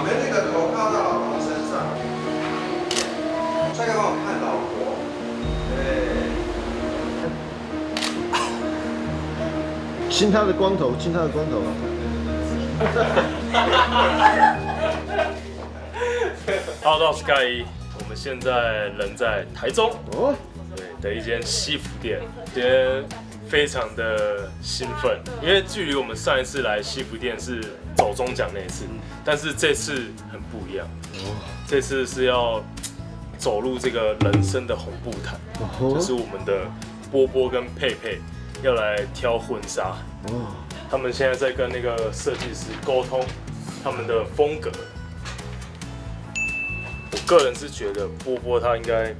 你们那个头靠到老公身上，帅哥帮我看老婆，对，亲他的光头，亲他的光头。Hello，到 Sky，我们现在人在台中，哦，对的一间西服店，今天非常的兴奋，因为距离我们上一次来西服店是走中奖那一次，但是这次很不一样，这次是要走入这个人生的红布毯，就是我们的波波跟佩佩要来挑婚纱，哦，他们现在在跟那个设计师沟通他们的风格。我个人是觉得波波他应该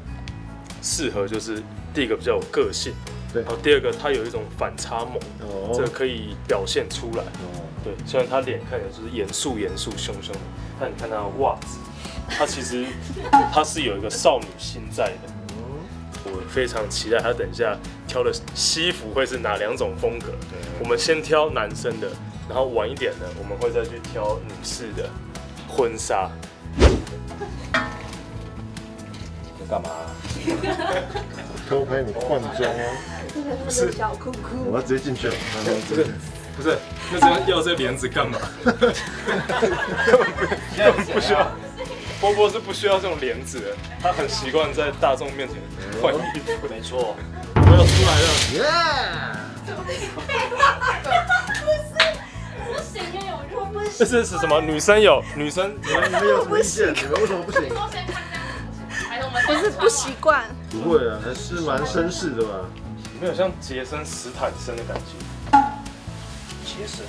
适合，就是第一个比较有个性，对然后第二个他有一种反差萌，哦这个可以表现出来。哦，对，虽然他脸看起来就是严肃、严肃、凶凶的，但你看他的袜子，他其实他是有一个少女心在的。我非常期待他等一下挑的西服会是哪两种风格。我们先挑男生的，然后晚一点呢，我们会再去挑女士的婚纱。在干嘛？偷拍你换装哦。不是小酷酷，我要直接进去了。不是不是，那这样要这帘子干嘛？根本不需要。波波是不需要这种帘子的，他很习惯在大众面前换衣服。没错，我要出来了，耶！不行哎，我就不这是是什么？女生有女生，你们你们有什么意见？你们为什么不行？不是不习惯，不会啊，还是蛮绅士的吧？没有像杰森斯坦森的感觉。杰森，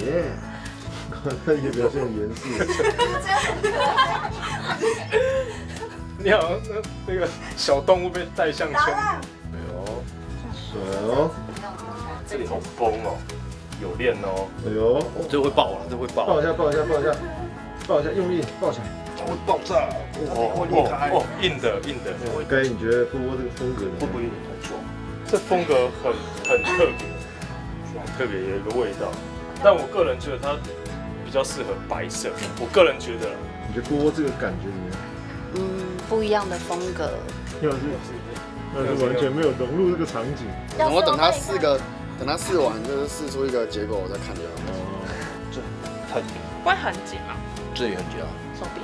耶！他也表现很严肃。你好像那那个小动物被带项圈，哎呦，帅哦！这里好崩哦，有练哦。哎呦，这会爆了，这会爆抱一下，抱一下，抱一下，抱一下，用力抱起来。会爆炸，哦哦哦，硬的硬的，该你觉得波波这个风格？会不会有点太壮？这风格很很特别，很特别有一个味道。但我个人觉得它比较适合白色，我个人觉得。你觉得波波这个感觉怎么样？嗯，不一样的风格。要是要是完全没有融入这个场景，我等他试个，等他试完就是试出一个结果，我再看就好。太会很紧吗？这也很假，手臂，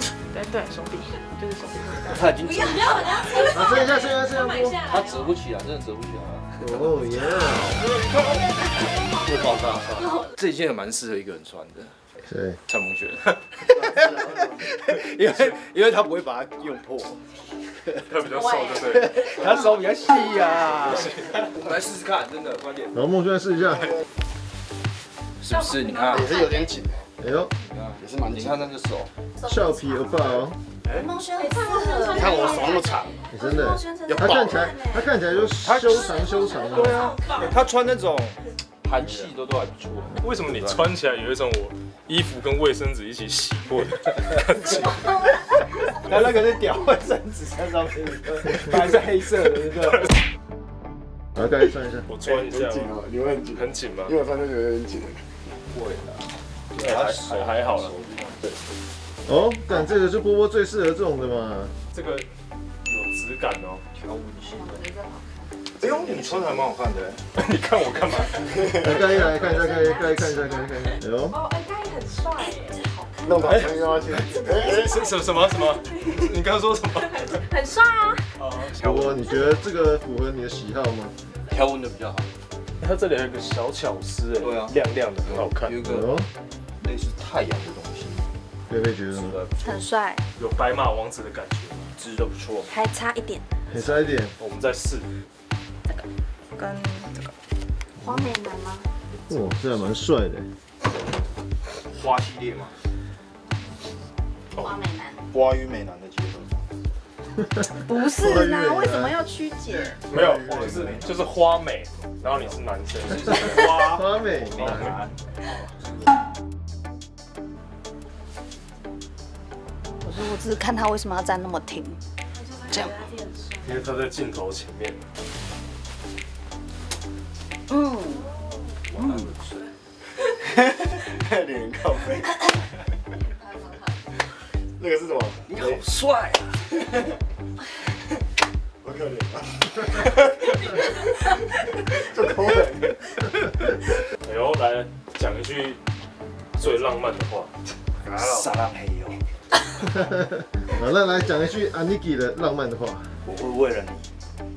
对对，手臂就是手臂。他已经折，啊，这一下，这一下，这样波。他折不起来，真的折不起来，哦耶！会爆炸。这件也蛮适合一个人穿的，对，蔡梦璇，因为因为他不会把它用破，他比较瘦，对不对？他手比较细呀。我们来试试看，真的，快点，然后梦轩试一下。是不是？你看，也是有点紧，哎呦，也是蛮紧。你看那个手，俏皮欧巴哦，孟轩很适合，你看我手那么长，你真的，他看起来，他看起来就修长修长的。对啊，他穿那种韩系都都还不错。为什么你穿起来有一种我衣服跟卫生纸一起洗过的感觉？那那个是屌卫生纸在上面，还是黑色的，对不对？然后盖穿一下。我穿一下你会很紧，很紧吗？因为我穿就觉得有点紧。会的，哎还还还好了，哦，但这个是波波最适合这种的嘛。这个有质感哦。条纹性。哎呦，你穿的还蛮好看的。你看我干嘛？来盖一来看一下，盖一盖一看一下，看一下。哎呦，哦，哎，他也很帅耶，弄把穿腰去，哎，什什什么什么？你刚刚说什么？很帅啊，哦，波波，你觉得这个符合你的喜好吗？条纹的比较好，它这里有一个小巧思，哎，对啊亮亮的，很好看有，个呦，类似太阳的东西，贝贝觉得呢？很帅，有白马王子的感觉。织的不错。还差一点，很差一点。我们再试，跟这个花美男吗？哇，这还蛮帅的。花系列吗，花美男花与美男的结合。不是啦，为什么要曲解？没有，就是就是花美，然后你是男生，花 花美，男，我只是看他为什么要站那么挺，这样，因为他在镜头前面。嗯，脸靠背。那个是什么？你好帅啊！我可怜吗？就抠人。哎呦，来讲一句最浪漫的话。撒浪嘿哟，好，那来讲一句阿妮基的浪漫的话。我会为了你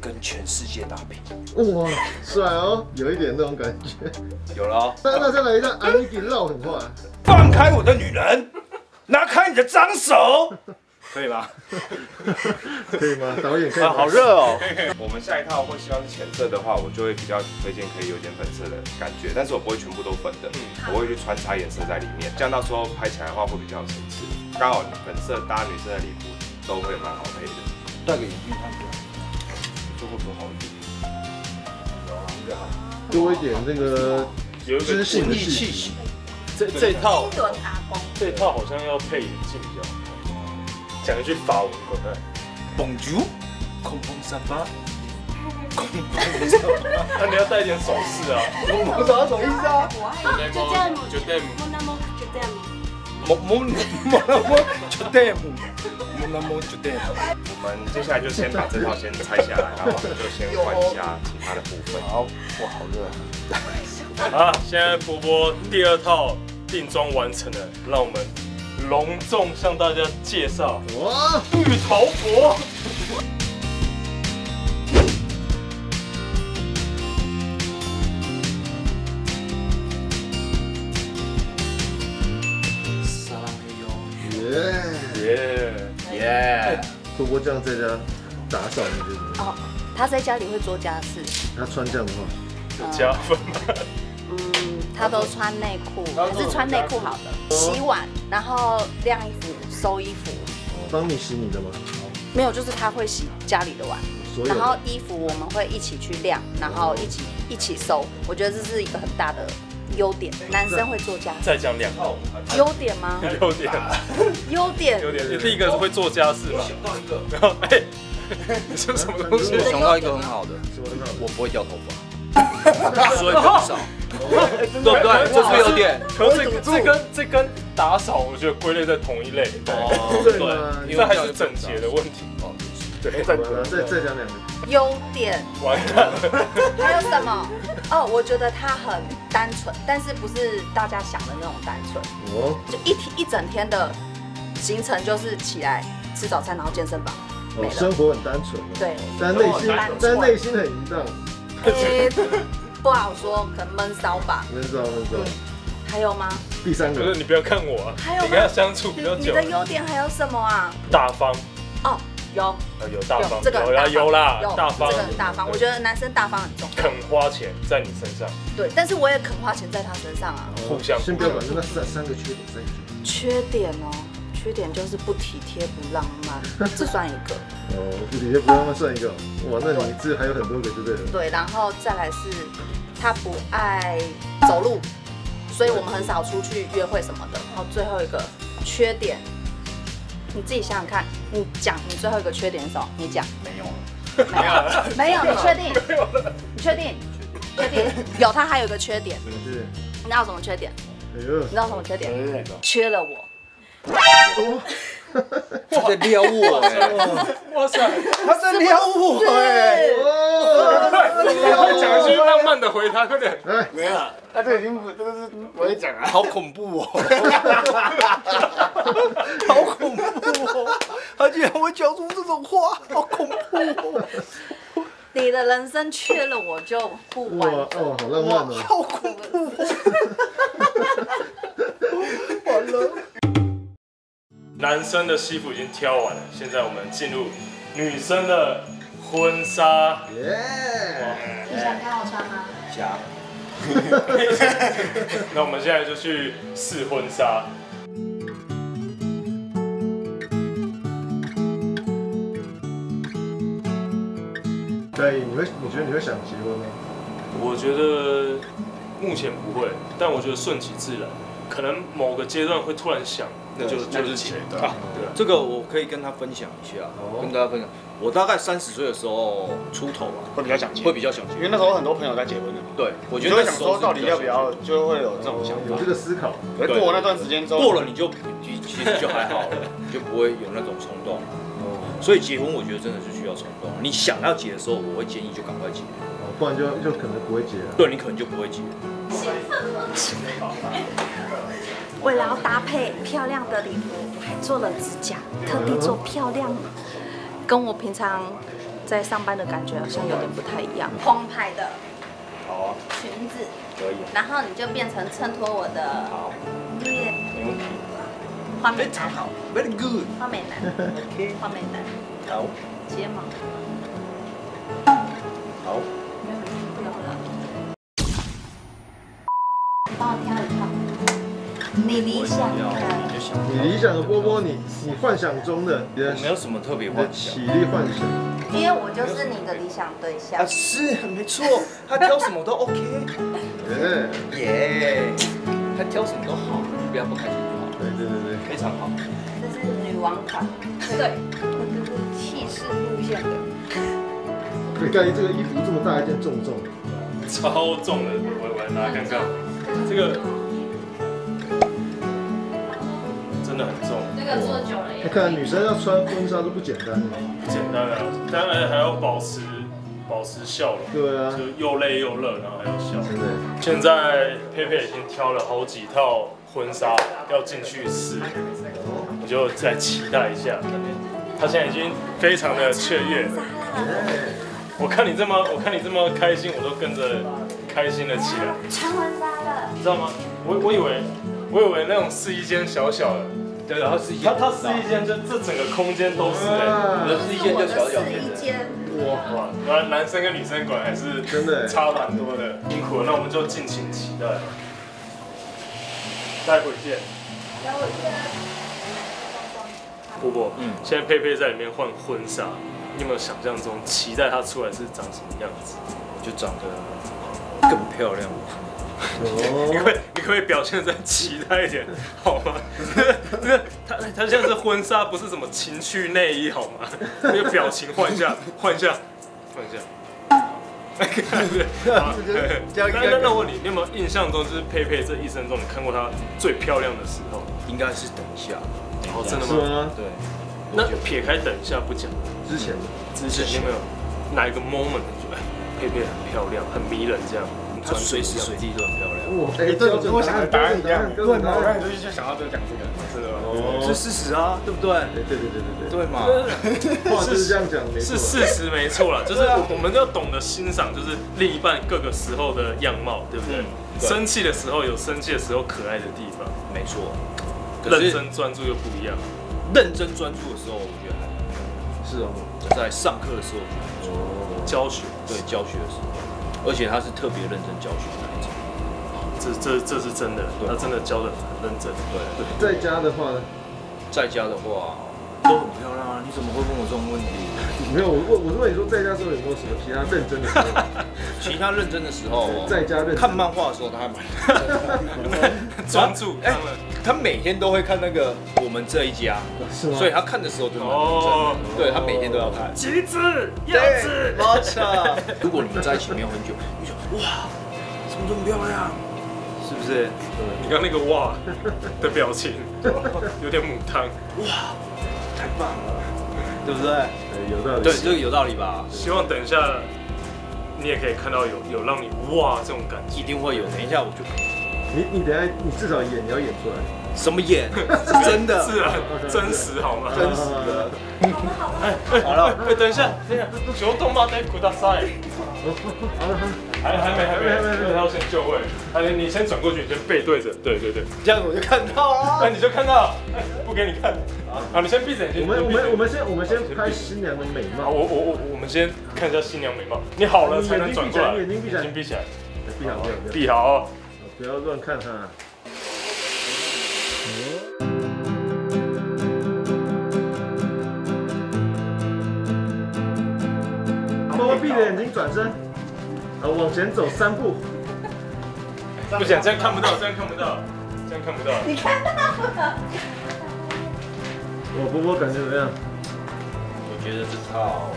跟全世界打拼。哇，帅哦，有一点那种感觉。有了哦，那那再来一段 Aniki 绕狠话。放开我的女人，拿开你的脏手，可以吗？可以吗？导演可以？啊，好热哦！我们下一套会希望是浅色的话，我就会比较推荐可以有点粉色的感觉，但是我不会全部都粉的，我会去穿插颜色在里面，这样到时候拍起来的话会比较有层次。刚好粉色搭女生的礼服都会蛮好配的。戴个眼镜看起来，就会不会好一点？多一点那个有一个知性的气息。这这套这套好像要配眼镜比较好。讲一句法文滚蛋。Bonjour，空风三八。那你要带一点手势啊。空风三八什么意思啊？就这样，就对。我那么就这样。mo mo mo 就 na mo 就 damn。我们接下来就先把这套先拆下来，然后我们就先换一下其他的部分。好，哇，好热。啊，现在波波第二套定妆完成了，让我们隆重向大家介绍哇，芋头佛。耶！耶，耶！波波这样在家打扫，你觉得怎么样？哦，他在家里会做家事，他穿这样的话，有加分吗？嗯，他都穿内裤，还是穿内裤好的，洗碗，然后晾衣服、收衣服，帮你洗你的吗？没有，就是他会洗家里的碗，然后。衣服我们会一起去晾，然后一起一起收，我觉得这是一个很大的优点，男生会做家事，再讲两个优点吗？优点，优点，优点。第一个是会做家事嘛，然后哎，你 是什么东西？我想到一个。很好的，我不会掉头发，所以很少，对不对？这是有点。可是这这跟这跟打扫，我觉得归类在同一类。对吗？这还是整洁的问题。对，好了再再讲两个。优点完蛋了。还有什么？哦，我觉得他很单纯，但是不是大家想的那种单纯，哦，就一天一整天的行程就是起来吃早餐，然后健身房，没。生活很单纯哦。对，但内心但内心很淫荡，诶，不好说，可能闷骚吧。能知道能知道。还有吗？第三个可是你不要看我啊，还有你跟他相处比较久你的，优点还有什么啊？大方，哦，有呃有大方，有这个有啦很大方有啦，大方这个很大方。我觉得男生大方很重要，肯花钱在你身上，对，但是我也肯花钱在他身上啊。互相先不要管那三三个缺点，三个缺点。缺点哦，缺点就是不体贴、不浪漫，这算一个。哦，不体贴不浪漫算一个。哇，那你这还有很多个，对不对？对，然后再来是他不爱走路，所以我们很少出去约会什么的。然后最后一个缺点，你自己想想看，你讲你最后一个缺点是什么？你讲。没有了，没有，没有，你确定？你确定？确定？有，他还有一个缺点，什么缺点。你知道什么缺点？哎你，知道什么缺点？缺了我。他在撩我哎，哇塞，他在撩我哎，哦，讲一句浪漫的回答，快点。哎，没了，他这已经不，这个是我会讲啊。好恐怖哦，好恐怖哦，他竟然会讲出这种话，好恐怖哦，你的人生缺了我就不哇完整。哦，好浪漫哦。好恐怖哦，完了。男生的西服已经挑完了，现在我们进入女生的婚纱。耶！你想看我穿吗？想，那我们现在就去试婚纱。对，你会你觉得你会想结婚吗？我觉得目前不会，但我觉得顺其自然，可能某个阶段会突然想，那就是就是结结。对啊对啊，这个我可以跟他分享一下，哦跟大家分享。我大概三十岁的时候出头啊，会比较想结，会比较想结因为那时候很多朋友在结婚的嘛。对，我觉得会想说到底要不要，就会有这种想法有这。个思考，可是过了那段时间之后，过了你就其其实就还好了，你 就不会有那种冲动。所以结婚我觉得真的是需要冲动。你想要结的时候，我会建议就赶快结，哦不然就就可能不会结了。对你可能就不会结。为了要搭配漂亮的礼服，我还做了指甲，特地做漂亮，跟我平常在上班的感觉好像有点不太一样。黄牌的好啊，裙子，可以，然后你就变成衬托我的好，夜没问题，花美男，好，very good。花美男，OK，花美男，好，睫毛，好，你理想要的。你就想，你理想的波波，你你幻想中的，你的没有什么特别你幻想的起。立幻想，因为我就是你的理想对象啊，。是没错，他挑什么都 OK，耶耶，他挑什么都好，不要不开心就好，对对对对，非常好。这是女王款，对，这是气势路线的。对，盖这个衣服这么大一件重不重？超重的，我我来拿看看，这个个做久了那看来女生要穿婚纱都不简单的。不简单啊！当然还要保持保持笑容，对啊，就又累又热，然后还要笑。真的。现在佩佩已经挑了好几套婚纱要进去试，我就再期待一下。他现在已经非常的雀跃。我看你这么，我看你这么开心，我都跟着开心了起来，穿婚纱了，你知道吗？我我以为，我以为那种试衣间小小的，对，然后是一他他试衣间就这整个空间都是哎、我的是一间就小小是间的，一间。哇，男男生跟女生馆还是真的差蛮多的，辛苦了，那我们就敬请期待，待会见。波波，嗯现在佩佩在里面换婚纱，你有没有想象中期待她出来是长什么样子？就长得更漂亮。你可以你可不可以表现得再期待一点，好吗？这个他他现在是婚纱，不是什么情趣内衣，好吗？那个表情 换一下，换一下，换一下。好那那那我问你，你有没有印象中，就是佩佩这一生中，你看过她最漂亮的时候？应该是等一下，哦，真的是吗？对，那撇开等一下不讲，之前之前你有没有哪一个 moment 你觉得哎，佩佩很漂亮，很迷人这样？她随时随地都很漂亮，哇，哎，对，标准跟我想的答案一样，对嘛？就是想到就讲这个，是的，哦，是事实啊，对不对？对对对对对对，对嘛？话是这样讲，没错是。事实没错啦，就是我们要懂得欣赏，就是另一半各个时候的样貌，对不对？嗯对生气的时候有生气的时候可爱的地方，没错。认真专注又不一样。认真专注的时候，我觉得还是哦，在上课的时候，教学，对教学的时候，而且他是特别认真教学的那一种。这这这是真的，他真的教的很认真。对，在家的话呢，在家的话都很漂亮啊，你怎么会问我这种问题？没有，我问我是问你说，在家的时候有没有什么其他认真的时候？其他认真的时候，在家认真看漫画的时候，他还蛮 专注，哎他每天都会看那个我们这一家，是吗？所以他看的时候就蛮认哦真的。对他每天都要看。橘子、柚子，没错。如果你们在一起没有很久，你就说哇，怎么这么漂亮？是不是？你刚那个哇的表情有点母汤，哇太棒了，对不对？对有道理。对，这个有道理吧？希望等一下你也可以看到有有让你哇这种感觉。一定会有。等一下我就你你等下你至少演你要演出来，什么演？是 真的，是啊 真实好吗？真实的。哎哎好了哎，等一下，等一下，球动马得古大赛，还还没还没还没还没他要先就位，哎你你先转过去，你先背对着，对对对，这样我就看到了。哎你就看到，哎不给你看，好你先闭着眼睛，我们我们我们先我们先拍新娘的美，貌，我我我我们先看一下新娘美貌，你好了才能转过来，眼睛闭起来眼睛闭起来，闭好闭好闭好闭好哦。不要乱看哈。包包闭着眼睛转身，呃，往前走三步。不行，这样看不到，这样看不到，这样看不到。你看到了？我波波感觉怎么样？我觉得这套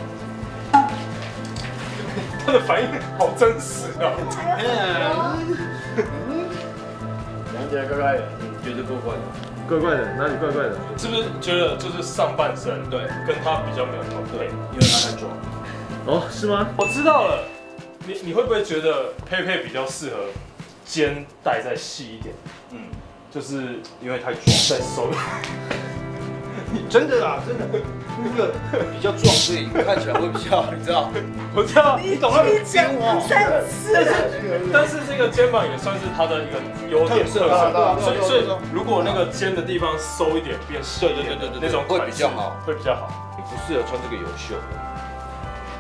他的反应好真实啊！讲起来怪怪的。觉得怪怪的，怪怪的，哪里怪怪的？是不是觉得就是上半身对跟他比较没有那么配？因为他很壮。哦，是吗？我知道了，你你会不会觉得佩佩比较适合肩带再细一点？嗯，就是因为太壮。在手真的啦，真的，那个比较壮，所以看起来会比较，你知道？我知道，你懂那个肩哦？但是这个肩膀也算是他的一个优点所以所以如果那个肩的地方收一点变细一点，对对对对对那种会款比较好会比较好。你不适合穿这个有袖的，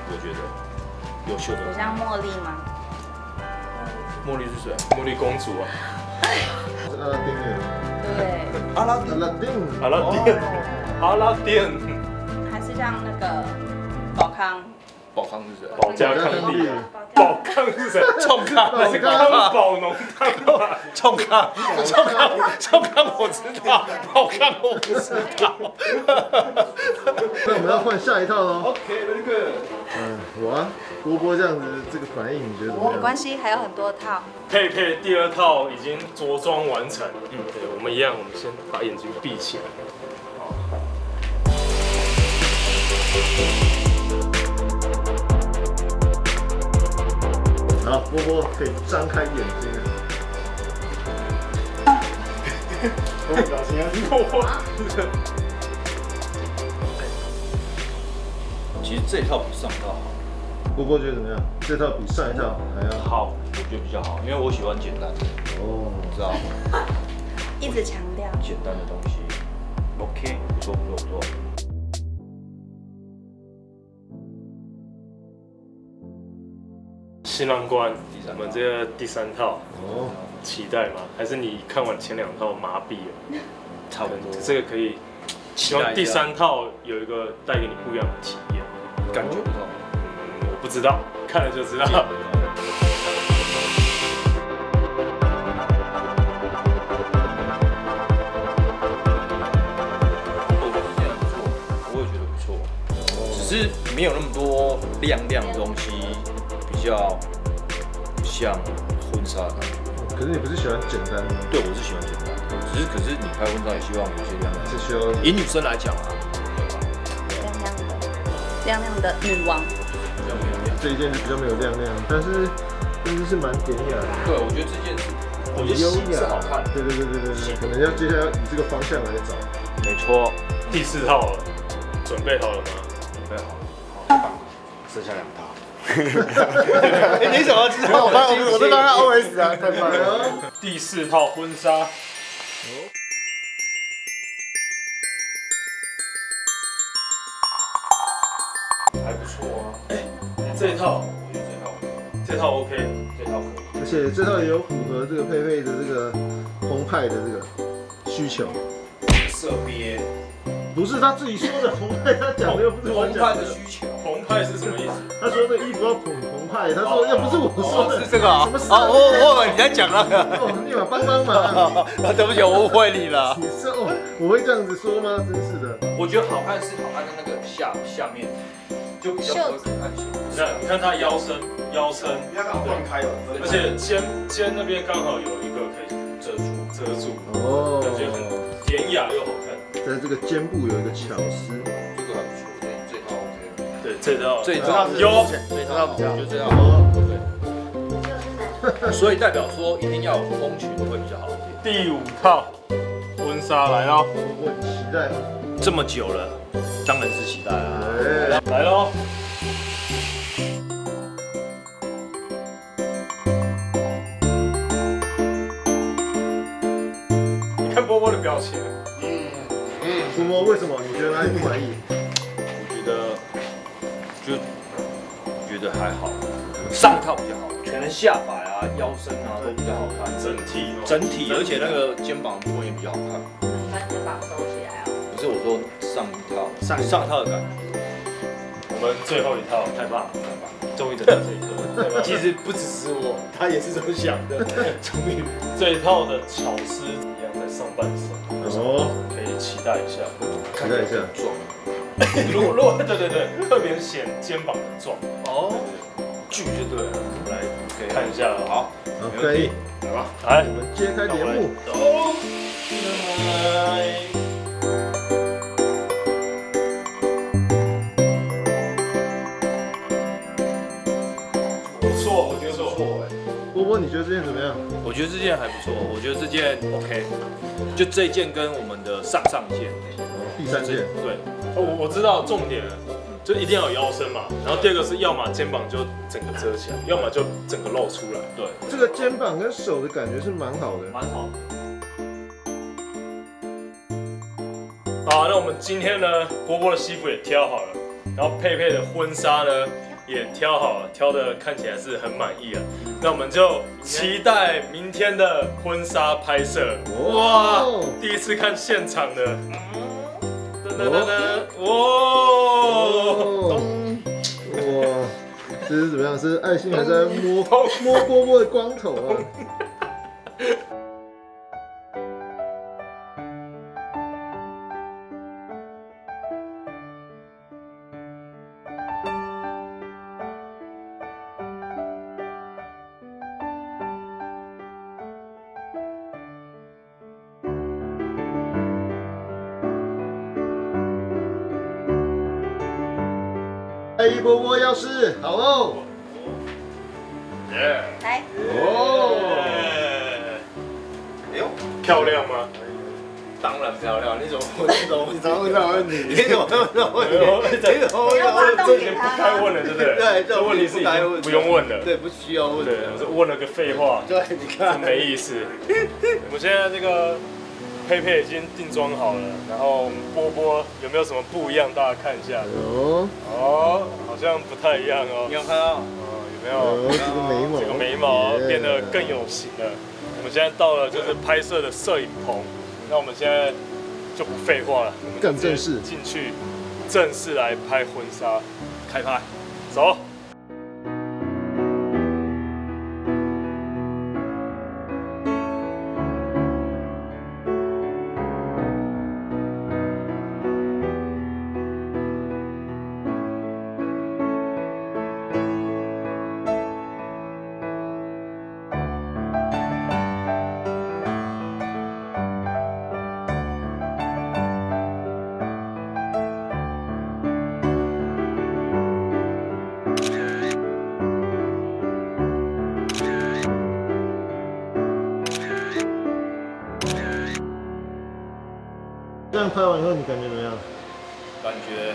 我觉得有袖的。有像茉莉吗？茉莉是谁？茉莉公主啊，是阿拉丁耶，对，阿拉阿拉丁，阿拉丁，阿拉丁，还是像那个宝康，宝康是谁？保家康帝，保康是谁？冲康，那是康宝浓汤吧？冲康，冲康，冲康我知道，宝康我不知道。那我们要换下一套喽。OK，very good。嗯，我啊，波波这样子这个反应，你觉得怎么样？没关系，还有很多套。佩佩第二套已经着装完成，嗯，对，我们一样，我们先把眼睛闭起来。好，波波可以张开眼睛了。我表情啊，其实这套比上套好，波波觉得怎么样？这套比上一套还要好好，我觉得比较好，因为我喜欢简单的，哦。知道 一直强调。简单的东西。OK，不错不错不错。新郎官我们这个第三套哦，期待吗？还是你看完前两套麻痹了？差不多，这个可以，希望第三套有一个带给你不一样的体验。感觉不到。嗯，我不知道，看了就知道。我觉得不错，我也觉得不错，只是没有那么多亮亮的东西，比较像婚纱的感觉。可是你不是喜欢简单的吗？对，我是喜欢简单的，只是可是你拍婚纱也希望有些亮亮。是需要以女生来讲啊，亮亮的，亮亮的女王。比较没有亮。这一件就比较没有亮亮，但是但是是蛮典雅的，对，我觉得这件是，我觉得优雅好看的。对对对对对对，可能要接下来要以这个方向来找。没错，第四套了，准备好了吗？准备好了，好，剩下两套。你怎么知道？我帮我我在帮他 OS 啊，太棒了。第四套婚纱，还不错啊。哎，这一套，我觉得这套，这套 OK，这套可以。而且这套也有符合这个佩佩的这个澎湃的这个需求，色憋，不是他自己说的澎湃，他讲的又不是我澎湃的。需求。澎湃是什么意思？他说那衣服要捧澎湃，他说要不是我说的，是这个啊什么事？哦，我我以为你在讲那个。哦，立马帮帮忙。对不起，我误会你了。你是哦，我会这样子说吗？真是的。我觉得好看是好看的那个下下面，就比较不会看起你看，你看它腰身，腰身，不要让我放开了，而且肩肩那边刚好有一个可以遮住遮住，哦，感觉很典雅又好看。在这个肩部有一个巧思。对，这套这套有这套比较，我觉得这套哦，对。所以代表说一定要有风裙会比较好一点。第五套婚纱来喽，我很期待。这么久了，当然是期待啊。哎，来喽。你看波波的表情，嗯，波波为什么？你觉得哪里不满意？就觉得还好，上套比较好，可能下摆啊、腰身啊都比较好看，整体哦整体，而且那个肩膀部分也比较好看。你把肩膀收起来哦。不是我说上一套，上上套的感觉。我们最后一套太棒了，太棒了，终于等到这一刻。其实不只是我，他也是这么想的。终于，这一套的巧思一样在上半身，哦，可以期待一下。期待一下。壮，如果如果对对对，特别显肩膀的壮，哦，巨就对了。来看一下，好，可以，来吧，来我，们揭开帘幕。走，来。不错，我觉得不错哎。波波，你觉得这件怎么样？我觉得这件还不错，我觉得这件 OK，就这一件跟我们的上上件，第三件，对，哦我我知道重点，就一定要有腰身嘛。然后第二个是要么肩膀就整个遮起来，要么就整个露出来。对，这个肩膀跟手的感觉是蛮好的。蛮好。好，那我们今天呢，波波的西服也挑好了，然后佩佩的婚纱呢也挑好了，挑的看起来是很满意了。那我们就期待明天的婚纱拍摄。哇，第一次看现场的，噔噔噔噔，哇，哦，哇，这是怎么样？是爱心还是在摸 摸波波的光头啊？不用问了。对，不需要问对，我是问了个废话。对，你真看，没意思。我们现在这个佩佩已经定妆好了，然后波波有没有什么不一样？大家看一下。哦，哦，好像不太一样哦你。有看到？哦，有没哦，有？这个眉毛，这个眉毛变得更有型了。我们现在到了就是拍摄的摄影棚，那我们现在就不废话了，我们更正式进去正式来拍婚纱，开拍，走。这样拍完以后你感觉怎么样？感觉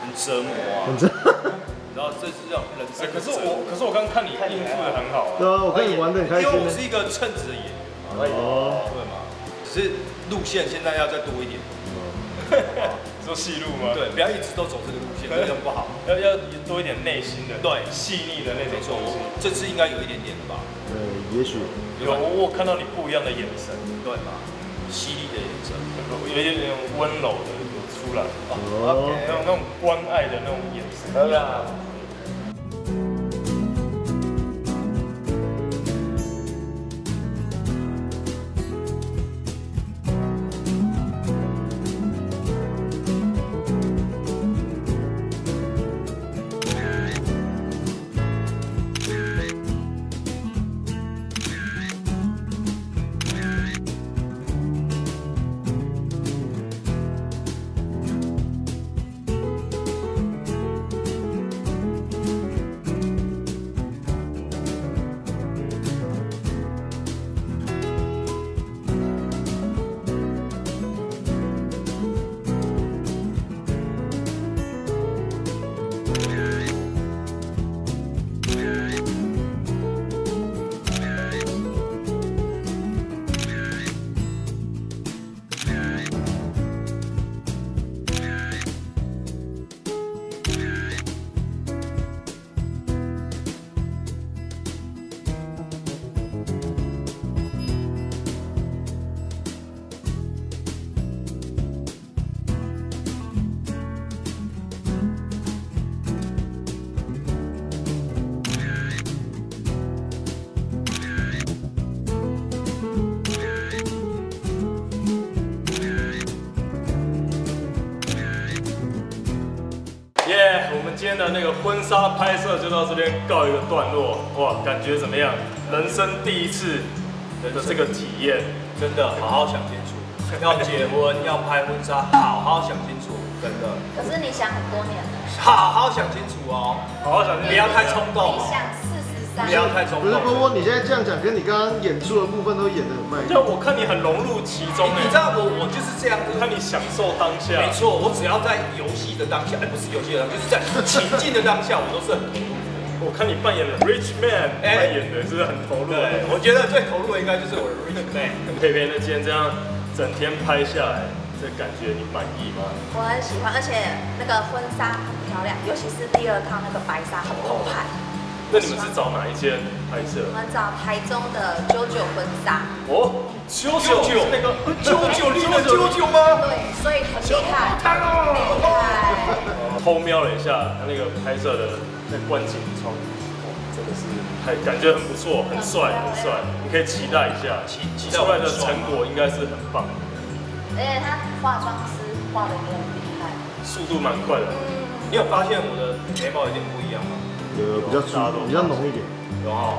很折磨啊！很真，你知道这是让人生哎可是我，可是我刚刚看你应付的很好啊。对啊，我看你玩的很开心因为我。是一个称职的演员，哦，对吗？只是路线现在要再多一点，做戏路吗？，对，不要一直都走这个路线，这样不好。要要多一点内心的，对细腻的那种没错这次应该有一点点的吧？呃，也许有我我看到你不一样的眼神，对吧？犀利的眼神。有一点点温柔的有出来，哦，那种那种关爱的那种眼神。天的那个婚纱拍摄就到这边告一个段落，哇，感觉怎么样？人生第一次的这个体验，真的 好好想清楚，要结婚要拍婚纱，好好想清楚，真的。可是你想很多年了，好好想清楚哦，好好想清楚。不要太冲动哦，不，要太冲动。不是波波，你现在这样讲，跟你刚刚演出的部分都演得很慢。就我看你很融入其中哎，你知道我我就是这样子我，看你享受当下，没错，我只要在游戏的当下，哎，不是游戏的当下，就是在情境的当下，我都是很投入。我看你扮演了 Rich Man，哎扮演的是很投入。对，我觉得最投入的应该就是我的 Rich Man。佩佩，那今天这样整天拍下来，这感觉你满意吗？我很喜欢，而且那个婚纱很漂亮，尤其是第二套那个白纱很澎湃。那你们是找哪一间拍摄我？们找台中的九九婚纱，哦，九九九那个九九六的九九吗？对，所以很厉害，厉害。偷瞄了一下他那个拍摄的那观景窗，哦，真的是还感觉很不错，很帅，很帅。你可以期待一下，期期待出来的成果应该是很棒的，而且他化妆师画的也很厉害。速度蛮快的。你有发现我的眉毛有点不一样吗？有比较粗，比较浓一点。有哦。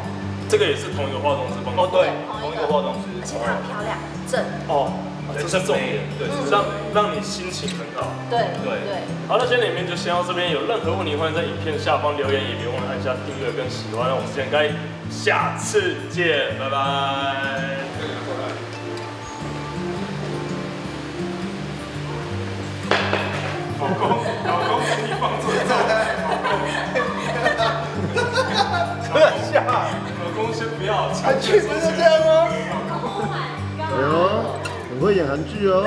这个也是同一个化妆师帮你哦，对，同一个化妆师。而且它很漂亮，正。哦，这是重点，对，是让让你心情很好。对对对。好，那今天的影片就先到这边，有任何问题欢迎在影片下方留言，也别忘了按下订阅跟喜欢。那我们时间该下次见，拜拜。老韩剧不是这样吗？哎呦，很会演韩剧哦。